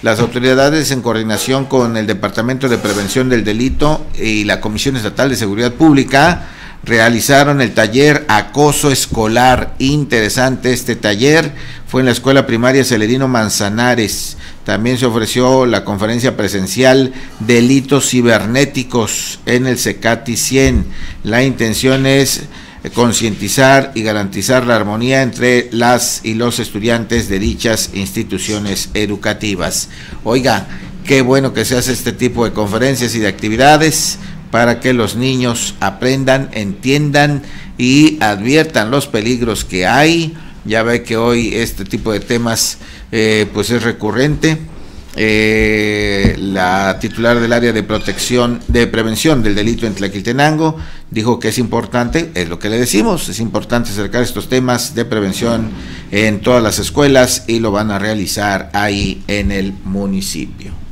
Las autoridades en coordinación con el Departamento de Prevención del Delito y la Comisión Estatal de Seguridad Pública realizaron el taller Acoso Escolar. Interesante este taller. Fue en la escuela primaria Celerino Manzanares. También se ofreció la conferencia presencial Delitos Cibernéticos en el CECATI 100. La intención es concientizar y garantizar la armonía entre las y los estudiantes de dichas instituciones educativas. Oiga, qué bueno que se hace este tipo de conferencias y de actividades para que los niños aprendan, entiendan y adviertan los peligros que hay. Ya ve que hoy este tipo de temas eh, pues es recurrente eh, la titular del área de protección, de prevención del delito en Tlaquiltenango, dijo que es importante, es lo que le decimos, es importante acercar estos temas de prevención en todas las escuelas y lo van a realizar ahí en el municipio.